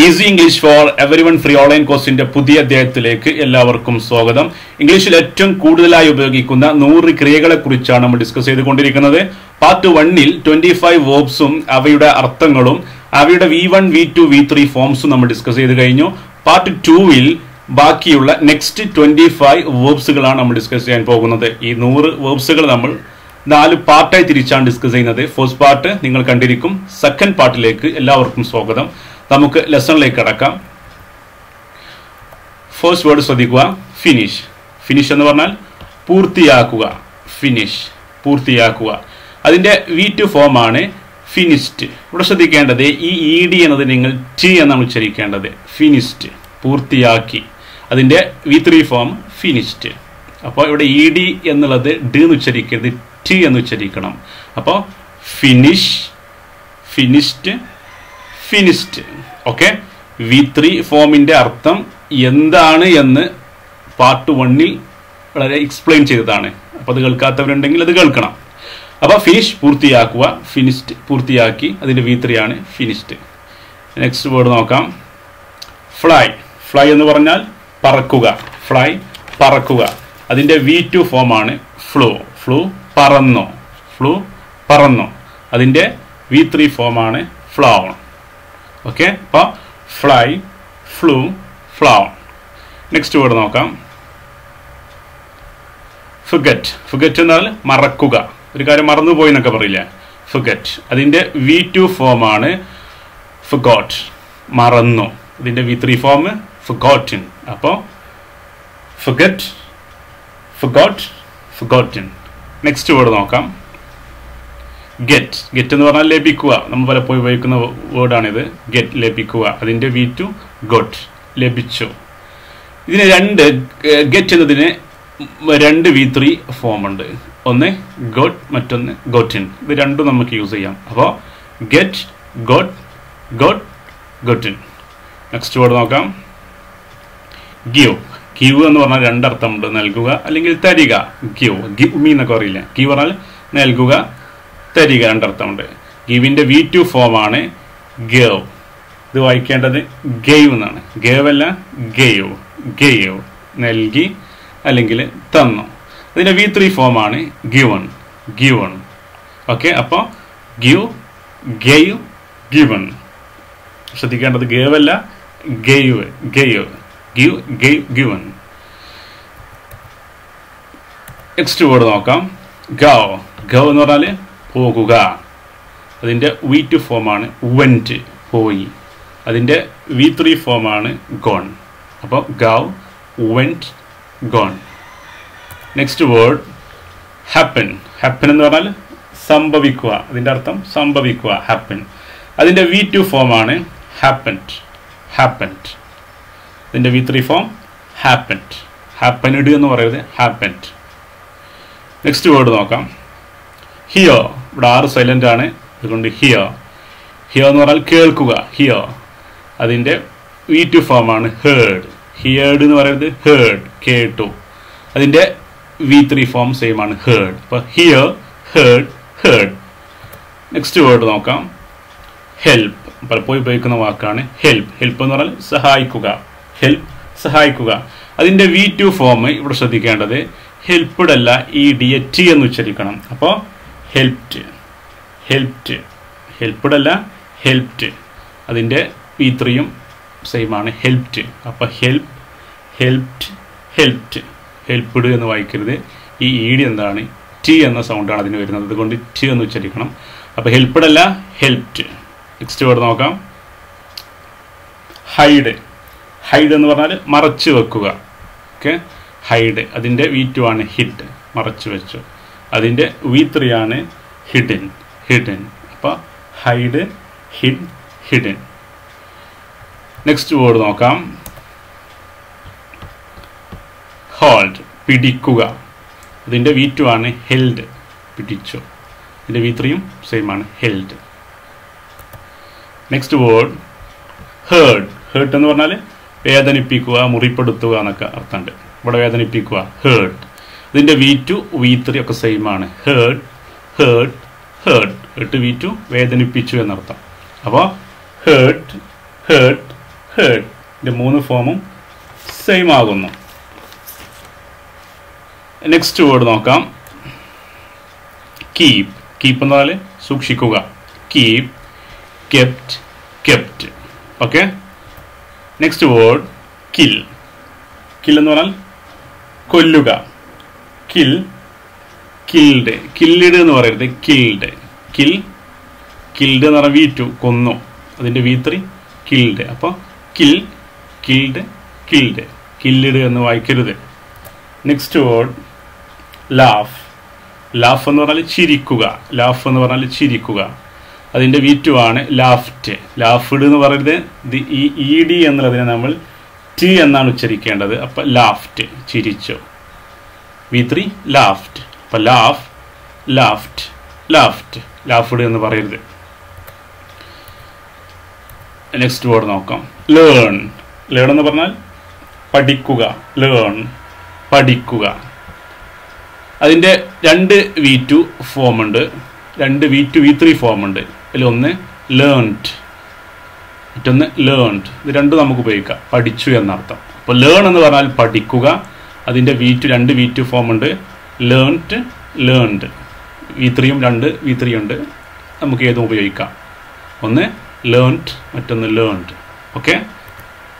Easy English for everyone free online കോഴ്സിന്റെ പുതിയ അധ്യായത്തിലേക്ക് എല്ലാവർക്കും സ്വാഗതം. ഇംഗ്ലീഷിൽ ഏറ്റവും കൂടുതലായി ഉപയോഗിക്കുന്ന നൂറ് ക്രിയകളെ കുറിച്ചാണ് നമ്മൾ ഡിസ്കസ് ചെയ്തുകൊണ്ടിരിക്കുന്നത്. പാർട്ട് വണ്ണിൽ ട്വന്റി ഫൈവ് വേർബ്സും അവയുടെ അർത്ഥങ്ങളും അവയുടെ V one V two V three ഫോംസും നമ്മൾ ഡിസ്കസ് ചെയ്ത് കഴിഞ്ഞു. പാർട്ട് ടൂവിൽ ബാക്കിയുള്ള നെക്സ്റ്റ് ട്വന്റി ഫൈവ് വേർബ്സുകളാണ് നമ്മൾ ഡിസ്കസ് ചെയ്യാൻ പോകുന്നത്. ഈ നൂറ് വേർബ്സുകൾ നമ്മൾ നാല് പാർട്ടായി തിരിച്ചാണ് ഡിസ്കസ് ചെയ്യുന്നത്. ഫസ്റ്റ് പാർട്ട് നിങ്ങൾ കണ്ടിരിക്കും. സെക്കൻഡ് പാർട്ടിലേക്ക് എല്ലാവർക്കും സ്വാഗതം. നമുക്ക് ലെസണിലേക്ക് കടക്കാം. ഫസ്റ്റ് വേർഡ് ശ്രദ്ധിക്കുക. ഫിനിഷ് ഫിനിഷ് എന്ന് പറഞ്ഞാൽ പൂർത്തിയാക്കുക. ഫിനിഷ് പൂർത്തിയാക്കുക. അതിന്റെ വി ടു ആണ് ഫിനിഷ്ഡ് ഇവിടെ ശ്രദ്ധിക്കേണ്ടത് ഈ ഇ ഡി എന്നത് നിങ്ങൾ ടി എന്നാണ് ഉച്ചരിക്കേണ്ടത്. ഫിനിഷ്ഡ് പൂർത്തിയാക്കി. അതിന്റെ വി ത്രീ ഫോം ഫിനിഷ്ഡ് അപ്പോൾ ഇവിടെ ഇ ഡി എന്നുള്ളത് ഡി എന്ന് ഉച്ചരിക്കരുത്. ടി എന്ന് ഉച്ചരിക്കണം. അപ്പോൾ finish finished finished okay V three ഫോമിന്റെ അർത്ഥം എന്താണ് എന്ന് പാർട്ട് വണ്ണിൽ വളരെ എക്സ്പ്ലെയിൻ ചെയ്തതാണ്. അപ്പോൾ അത് കേൾക്കാത്തവരുണ്ടെങ്കിൽ അത് കേൾക്കണം. അപ്പോൾ ഫിനിഷ് പൂർത്തിയാക്കുക. ഫിനിഷ്ഡ് പൂർത്തിയാക്കി. അതിന്റെ വി ത്രീ ആണ് ഫിനിഷ്ഡ് നെക്സ്റ്റ് വേർഡ് നോക്കാം. ഫ്ലൈ ഫ്ലൈ എന്ന് പറഞ്ഞാൽ പറക്കുക. ഫ്ലൈ പറക്കുക. അതിന്റെ വി ടു ആണ് ഫ്ലൂ ഫ്ലൂ പറന്നോ. ഫ്ലൂ പറന്നോ. അതിന്റെ വി ത്രീ ഫോമാണ് ഫ്ലൗൺ ഓക്കെ അപ്പോൾ fly flew flown next word നോക്കാം. ഫുഗറ്റ് ഫുഗറ്റ് എന്നാൽ മറക്കുക. ഒരു കാര്യം മറന്നുപോയി എന്നൊക്കെ പറയില്ലേ? ഫുഗറ്റ് അതിന്റെ വി ടു ഫോമാണ് ഫുഗോട്ട് മറന്നു. ഇതിന്റെ വി ത്രീ ഫോം ഫുഗോട്ടിൻ അപ്പോൾ forget forgot forgotten next word നോക്കാം. ഗെറ്റ് ഗെറ്റ് എന്ന് പറഞ്ഞാൽ ലഭിക്കുക. നമ്മൾ പലപ്പോഴും ഉപയോഗിക്കുന്ന വേർഡാണിത്. ഗെറ്റ് ലഭിക്കുക. അതിന്റെ വി ടു ഗോട്ട് ലഭിച്ചു. ഇതിന് രണ്ട് ഗെറ്റ് എന്നതിന് രണ്ട് വി ത്രീ ഫോം ഉണ്ട്. ഒന്ന് ഗോട്ട് മറ്റൊന്ന് ഗോട്ടിൻ ഇത് രണ്ടും നമുക്ക് യൂസ് ചെയ്യാം. അപ്പോൾ get got got gotten next word നോക്കാം. ഗിവ് ഗിവ് എന്ന് പറഞ്ഞാൽ രണ്ടർത്ഥമുണ്ട്. നൽകുക അല്ലെങ്കിൽ തരിക. ഗിയോ ഗിവ് മീ എന്നൊക്കെ അറിയില്ല ഗിവ് പറഞ്ഞാൽ നൽകുക തരിക രണ്ടർത്ഥമുണ്ട് ഗിവിന്റെ വി ടു ഫോം ആണ് ഗേവ്. ഇത് വായിക്കേണ്ടത് ഗെയ്വ് എന്നാണ്. ഗേവ് അല്ല ഗെയ്വ് ഗെയ്വ് നൽകി അല്ലെങ്കിൽ തന്നു. ഇതിന്റെ വി ത്രീ ഫോം ആണ് ഗിവൺ. ഗിവൺ. ഓക്കെ അപ്പോൾ ഗിവ് ഗെയ്വ് ഗിവൺ. ശ്രദ്ധിക്കേണ്ടത് ഗേവ് അല്ല gave gave give gave given. Next word നോക്കാം. ഗവ്. ഗവ് എന്ന് പറഞ്ഞാൽ പോകുക. അതിന്റെ വി ടു ഫോമാണ് വെന്റ് പോയി. അതിന്റെ വി ത്രീ ഫോമാണ് ഗോൺ അപ്പോൾ go went gone next word happen happen എന്ന് പറഞ്ഞാൽ സംഭവിക്കുക. അതിന്റെ അർത്ഥം സംഭവിക്കുക ഹാപ്പൻ അതിന്റെ വി ടു ഫോമാണ് ഹാപ്പൻഡ് ഹാപ്പൻഡ് ഇതിന്റെ V three form happened happened എന്ന് പറയുന്നത് ഹാപ്പൻഡ് നെക്സ്റ്റ് വേർഡ് നോക്കാം. ഹിയോ ഇവിടെ ആറ് സൈലന്റ് ആണ്. അതുകൊണ്ട് ഹിയ ഹിയ എന്ന് പറഞ്ഞാൽ കേൾക്കുക. ഹിയ അതിന്റെ വി ടു ഫോമാണ് ഹേർഡ് ഹിയേർഡ് എന്ന് പറയുന്നത് ഹേർഡ് കേട്ടു. അതിന്റെ വി ത്രീ ഫോം സെയിം ആണ് ഹേർഡ് അപ്പോൾ hear heard heard next word നോക്കാം. ഹെൽപ്പ് പലപ്പോഴും ഉപയോഗിക്കുന്ന വാക്കാണ് ഹെൽപ്പ് ഹെൽപ്പ് എന്ന് പറഞ്ഞാൽ സഹായിക്കുക. ഹെൽപ്പ് സഹായിക്കുക. അതിന്റെ വി ടു ഫോം ഇവിടെ ശ്രദ്ധിക്കേണ്ടത് ഹെൽപ്പ്ഡ് അല്ല ഇ ഡി എ ടി എന്ന് ഉച്ചരിക്കണം. അപ്പോൾ ഹെൽപ്ഡ് ഹെൽപ്ഡ് ഹെൽപ്ഡ് അല്ല ഹെൽപ്ഡ് അതിന്റെ പി ത്രീയും സെയിം ആണ്. ഹെൽപ്ഡ് അപ്പോൾ ഹെൽപ്പ് ഹെൽപ്ഡ് ഹെൽപ്ഡ് ഹെൽപ്ഡ് എന്ന് വായിക്കരുത്. ഈ ഇ ഡി എന്താണ്? ടി എന്ന സൗണ്ടാണ് അതിന് വരുന്നത്. അതുകൊണ്ട് ടി എന്ന് ഉച്ചരിക്കണം. അപ്പോൾ ഹെൽപ്ഡ് അല്ല ഹെൽപ്ഡ് നെക്സ്റ്റ് വേർഡ് നോക്കാം. ഹൈഡ് ഹൈഡ് എന്ന് പറഞ്ഞാൽ മറച്ചു വെക്കുക. ഓക്കെ ഹൈഡ് അതിന്റെ വി ടു ആണ്. ഹിഡ് മറച്ചു വെച്ചു. അതിന്റെ വി ത്രീ ആണ് ഹിഡൻ ഹിഡൻ അപ്പോൾ hide hid hidden next word നോക്കാം. ഹോൾഡ് പിടിക്കുക. അതിന്റെ വി ടു ആണ് ഹെൽഡ് പിടിച്ചു. ഇതിന്റെ വി ത്രീയും സെയിം ആണ് held next word hurt hurt എന്ന് പറഞ്ഞാൽ വേദനിപ്പിക്കുക മുറിപ്പെടുത്തുക എന്നൊക്കെ അർത്ഥമുണ്ട്. ഇവിടെ വേദനിപ്പിക്കുക ഹേർഡ് ഇതിന്റെ വി ടു വി ത്രീ ഒക്കെ സെയിം ആണ്. Hurt hurt hurt hurt V two വേദനിപ്പിച്ചു എന്നർത്ഥം. അപ്പോൾ ഹേർട്ട് ഹേർട്ട് ഹേർഡ് ഇതിന്റെ മൂന്ന് ഫോമും സെയിം ആകുന്നു. നെക്സ്റ്റ് വേർഡ് നോക്കാം. കീപ് കീപ്പ് എന്നാൽ സൂക്ഷിക്കുക. Keep kept kept okay next word kill kill എന്ന് പറഞ്ഞാൽ കൊല്ലുക. കിൽ കിൽഡ് കില്ലിഡ് എന്ന് പറയരുത് കിൽഡ് കിൽ കിൽഡ് എന്ന് പറഞ്ഞാൽ വി ടു കൊന്നു. അതിന്റെ വി ത്രീ കിൽഡ് അപ്പോൾ കിൽ കിൽഡ് കിൽഡ് കില്ലിഡ് എന്ന് വായിക്കരുത്. നെക്സ്റ്റ് വേർഡ് ലാഫ് ലാഫ് എന്ന് പറഞ്ഞാൽ ചിരിക്കുക. ലാഫ് എന്ന് പറഞ്ഞാൽ ചിരിക്കുക. അതിന്റെ വി ടു ആണ് ലാഫ്റ്റ് ലാഫ്ഡ് എന്ന് പറയരുത്. ദി ഈ ഇ ഡി എന്നുള്ളതിനെ നമ്മൾ ടി എന്നാണ് ഉച്ചരിക്കേണ്ടത്. അപ്പം ലാഫ്റ്റ് ചിരിച്ചു. വി ത്രീ ലാഫ്റ്റ് അപ്പം ലാഫ് ലാഫ്റ്റ് ലാഫ്റ്റ് ലാഫ്ഡ് എന്ന് പറയരുത്. നെക്സ്റ്റ് വേർഡ് നോക്കാം. ലേൺ ലേൺ എന്ന് പറഞ്ഞാൽ പഠിക്കുക. ലേൺ പഠിക്കുക. അതിന്റെ രണ്ട് വി ടു ഫോം ഉണ്ട്. രണ്ട് V two V three form ഉണ്ട്. അതിൽ ഒന്ന് ലേൺഡ് മറ്റൊന്ന് ലേൺഡ് ഇത് രണ്ടും നമുക്ക് ഉപയോഗിക്കാം. പഠിച്ചു എന്നർത്ഥം. അപ്പോൾ ലേൺ എന്ന് പറഞ്ഞാൽ പഠിക്കുക അതിന്റെ വി ടു രണ്ട് വി ടു ഫോം ഉണ്ട്. ലേൺഡ് ലേൺഡ് വി ത്രീയും രണ്ട് വി ത്രീ ഉണ്ട്. നമുക്ക് ഏതും ഉപയോഗിക്കാം. ഒന്ന് ലേൺഡ് മറ്റൊന്ന് ലേൺഡ് ഓക്കെ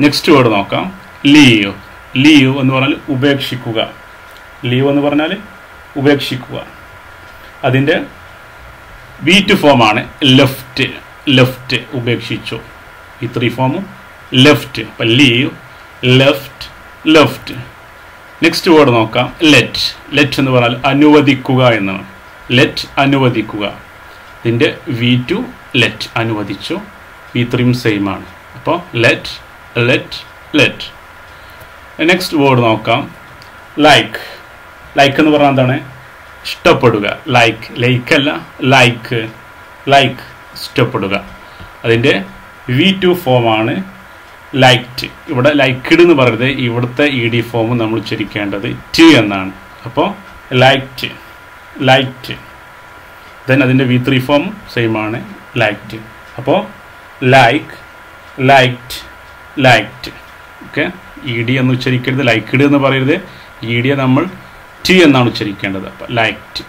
നെക്സ്റ്റ് വേർഡ് നോക്കാം. ലീവ് ലീവ് എന്ന് പറഞ്ഞാൽ ഉപേക്ഷിക്കുക. ലീവ് എന്ന് പറഞ്ഞാൽ ഉപേക്ഷിക്കുക. അതിന്റെ വി ടു ഫോമാണ് ലെഫ്റ്റ് ലെഫ്റ്റ് ഉപേക്ഷിച്ചു. ഈ ത്രീ ഫോമും ലെഫ്റ്റ് അപ്പം leave left left next word നോക്കാം. ലെറ്റ് ലെറ്റ് എന്ന് പറഞ്ഞാൽ അനുവദിക്കുക എന്നാണ്. ലെറ്റ് അനുവദിക്കുക. ഇതിന്റെ വി ടു ലെറ്റ് അനുവദിച്ചു. വി ത്രീയും സെയിം ആണ്. അപ്പോൾ let let let next word നോക്കാം. ലൈക്ക് ലൈക്ക് എന്ന് പറഞ്ഞാൽ എന്താണ്? ഇഷ്ടപ്പെടുക. ലൈക്ക് ലൈക്ക് അല്ല. ലൈക്ക് ലൈക്ക് ഇഷ്ടപ്പെടുക. അതിന്റെ വി ടു ഫോമാണ് ലൈക്റ്റ് ഇവിടെ ലൈക്ക്ഡ് എന്ന് പറയുന്നത് ഇവിടുത്തെ ഇ ഡി ഫോം നമ്മൾ ഉച്ചരിക്കേണ്ടത് ടി എന്നാണ്. അപ്പോൾ ലൈക്റ്റ് ലൈക്റ്റ് ദെൻ അതിന്റെ വി ത്രീ ഫോം സെയിം ആണ്. ലൈക്റ്റ് അപ്പോൾ like liked liked okay E D എന്ന് ഉച്ചരിക്കരുത്. ലൈക്ക്ഡ് എന്ന് പറയരുത്. ഇ ഡിയെ നമ്മൾ ടി എന്നാണ് ഉച്ചരിക്കേണ്ടത്. അപ്പോൾ ലൈക്റ്റ്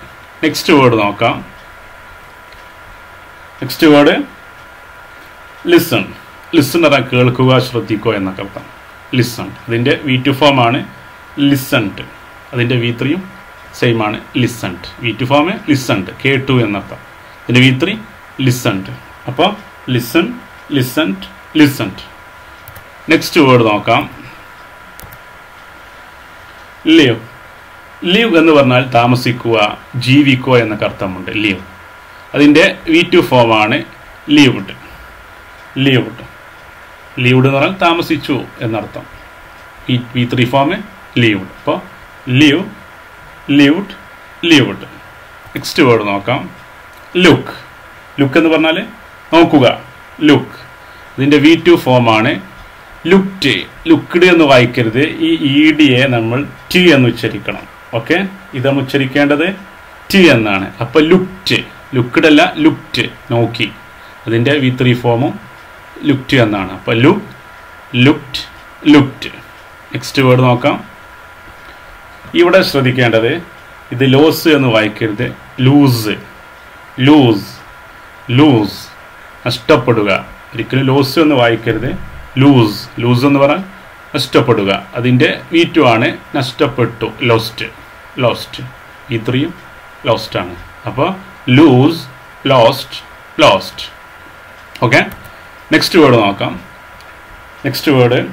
നെക്സ്റ്റ് വേർഡ് നോക്കാം. നെക്സ്റ്റ് വേർഡ് ലിസൺ പറഞ്ഞാൽ കേൾക്കുക ശ്രദ്ധിക്കുക എന്നൊക്കെ അർത്ഥം. ലിസൺ അതിന്റെ വി ടു ഫോം ആണ് ലിസൺഡ് അതിന്റെ വി ത്രീയും സെയിം ആണ് listened V two form listened കേട്ടു എന്നർത്ഥം. ഇതിന്റെ വി ത്രീ ലിസൺഡ് അപ്പോൾ listen listened listened next word നോക്കാം. ലിവ് ലിവ് എന്ന് പറഞ്ഞാൽ താമസിക്കുക ജീവിക്കുക എന്നൊക്കെ അർത്ഥമുണ്ട്. ലിവ് അതിന്റെ വി ടു ഫോമാണ് ലീവ്ഡ് ലീവ്ഡ് ലീവ്ഡ് എന്ന് പറഞ്ഞാൽ താമസിച്ചു എന്നർത്ഥം. ഈ വി ത്രീ ഫോമ് ലീവ്ഡ് അപ്പോൾ live lived lived. Next word നോക്കാം. ലുക്ക് ലുക്ക് എന്ന് പറഞ്ഞാൽ നോക്കുക. ലുക്ക് ഇതിന്റെ വി ടു ഫോമാണ് ലുക്റ്റ് ലുക്ക്ഡ് എന്ന് വായിക്കരുത്. ഈ ഇ ഡിയെ നമ്മൾ ടി എന്ന് ഉച്ചരിക്കണം. ഓക്കെ ഇത് നമ്മൾ ഉച്ചരിക്കേണ്ടത് ടി എന്നാണ്. അപ്പോൾ ലുക്റ്റ് ലുക്ക്ഡ് അല്ല ലുക്റ്റ് നോക്കി. അതിന്റെ വി ത്രീ ഫോമും ലുക്റ്റ് എന്നാണ്. അപ്പോൾ look looked looked. Next word നോക്കാം. ഇവിടെ ശ്രദ്ധിക്കേണ്ടത് ഇത് ലോസ് എന്ന് വായിക്കരുത്. Lose lose lose. നഷ്ടപ്പെടുക. ഒരിക്കലും ലോസ് എന്ന് വായിക്കരുത്. ലൂസ് ലൂസ് എന്ന് പറഞ്ഞാൽ നഷ്ടപ്പെടുക. അതിന്റെ വി ടു ആണ് നഷ്ടപ്പെട്ടു ലോസ്റ്റ് ലോസ്റ്റ്. ഈ ലോസ്റ്റ് ആണ്. അപ്പോൾ lose lost lost. Okay? Next word നോക്കാം. നെക്സ്റ്റ് വേർഡ്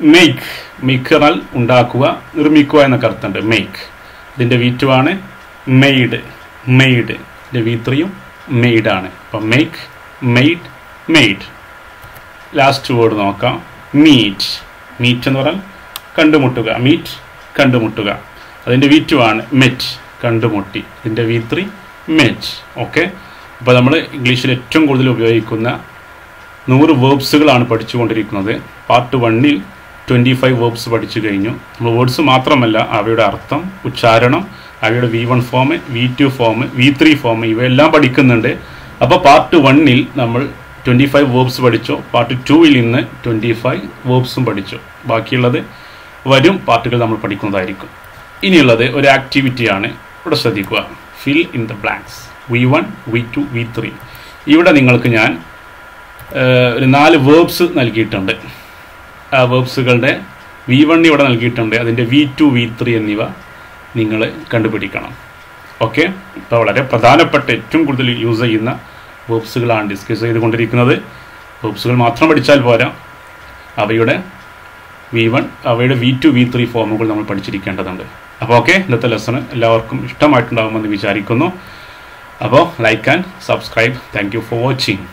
മെയ്ക്ക് മെയ്ക്ക് എന്നാൽ ഉണ്ടാക്കുക നിർമ്മിക്കുക എന്നൊക്കെ അർത്ഥമുണ്ട്. മെയ്ക്ക് ഇതിന്റെ വി ആണ്. മെയ്ഡ് മെയ്ഡ് ഇതിന്റെ വി ത്രീയും മെയ്ഡ് ആണ്. അപ്പം make made made last word നോക്കാം. മീറ്റ് മീറ്റ് എന്ന് പറഞ്ഞാൽ കണ്ടുമുട്ടുക. മീറ്റ് കണ്ടുമുട്ടുക. അതിന്റെ വി ആണ്. മെറ്റ് കണ്ടുമുട്ടി. ഇതിന്റെ വി ത്രീ മെറ്റ് ഓക്കെ അപ്പോൾ നമ്മൾ ഇംഗ്ലീഷിൽ ഏറ്റവും കൂടുതൽ ഉപയോഗിക്കുന്ന നൂറ് വേർബ്സുകളാണ് പഠിച്ചുകൊണ്ടിരിക്കുന്നത്. പാർട്ട് വണ്ണിൽ ട്വന്റി ഫൈവ് വേർബ്സ് പഠിച്ചു കഴിഞ്ഞു. നമ്മൾ വേർഡ്സ് മാത്രമല്ല അവയുടെ അർത്ഥം ഉച്ചാരണം അവയുടെ V one form V two form V three form ഇവയെല്ലാം പഠിക്കുന്നുണ്ട്. അപ്പോൾ പാർട്ട് വണ്ണിൽ നമ്മൾ ട്വന്റി ഫൈവ് വേർബ്സ് പഠിച്ചു പാർട്ട് ടൂവിൽ ഇന്ന് ട്വന്റി ഫൈവ് വേർബ്സും പഠിച്ചോ. ബാക്കിയുള്ളത് വരും പാർട്ടുകൾ നമ്മൾ പഠിക്കുന്നതായിരിക്കും. ഇനിയുള്ളത് ഒരു ആക്ടിവിറ്റിയാണ് ഇവിടെ ശ്രദ്ധിക്കുക. Fill in the blanks V one V two V three ഇവിടെ നിങ്ങൾക്ക് ഞാൻ ഒരു നാല് വേർബ്സ് നൽകിയിട്ടുണ്ട്. ആ വേർബ്സുകളുടെ വി വൺ ഇവിടെ നൽകിയിട്ടുണ്ട്. അതിന്റെ വി ടു വി ത്രീ എന്നിവ നിങ്ങൾ കണ്ടുപിടിക്കണം. ഓക്കെ ഇപ്പോൾ വളരെ പ്രധാനപ്പെട്ട ഏറ്റവും കൂടുതൽ യൂസ് ചെയ്യുന്ന വേർബ്സുകളാണ് ഡിസ്കസ് ചെയ്തുകൊണ്ടിരിക്കുന്നത്. വേർബ്സുകൾ മാത്രം പഠിച്ചാൽ പോരാ. അവയുടെ വി വൺ അവയുടെ വി ടു വി ത്രീ ഫോമുകൾ നമ്മൾ പഠിച്ചിരിക്കേണ്ടതുണ്ട്. അപ്പോൾ ഓക്കെ ഇന്നത്തെ ലെസൺ എല്ലാവർക്കും ഇഷ്ടമായിട്ടുണ്ടാകുമെന്ന് വിചാരിക്കുന്നു. അപ്പോൾ like and subscribe thank for watching